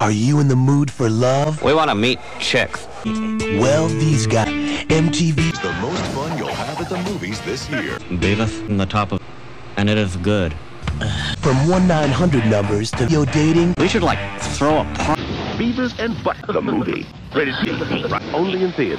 Are you in the mood for love? We want to meet chicks. Well, these guys, MTV, The most fun you'll have at the movies this year. Beavis from the top of, and it is good. from 1-900 numbers to your dating, We should like throw a party. Beavis and Butt the movie. Rated PG. Only in theaters.